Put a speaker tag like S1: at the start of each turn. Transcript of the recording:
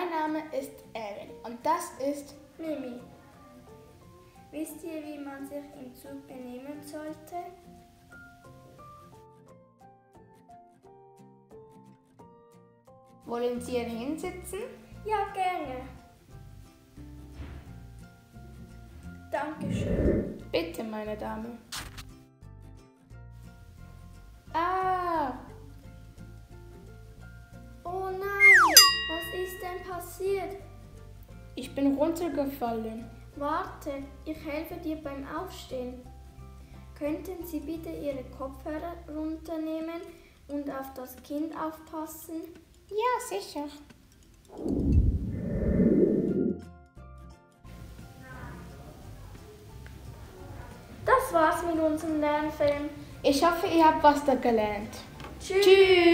S1: Name ist Erin und das ist
S2: Mimi. Wisst ihr, wie man sich im Zug benehmen sollte?
S1: Wollen Sie hier hinsitzen?
S2: Ja, gerne. Dankeschön.
S1: Bitte, meine Dame. Ich bin runtergefallen.
S2: Warte, ich helfe dir beim Aufstehen. Könnten Sie bitte Ihre Kopfhörer runternehmen und auf das Kind aufpassen?
S1: Ja, sicher.
S2: Das war's mit unserem Lernfilm.
S1: Ich hoffe, ihr habt was da gelernt.
S2: Tschüss.
S1: Tschüss.